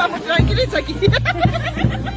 самый транкилит,